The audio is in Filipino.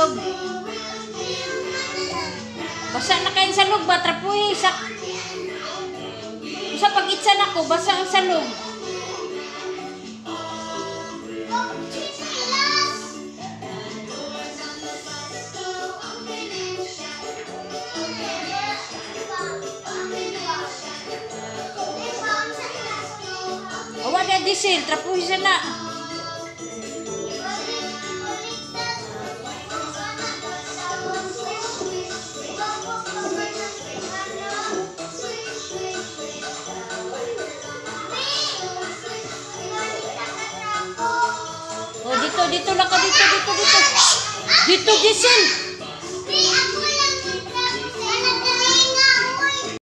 loob. Basa na kayo sa loob ba? Trapuhi. Sa... Sa pag-itsan ako, basa ang sa loob. Awa na diesel, trapuhi siya na. Dito, lang ka, dito, dito, dito. Dito, diesel.